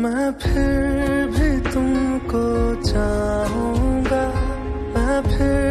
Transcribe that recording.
मैं फिर भी तुमको चाहूँगा। मैं फिर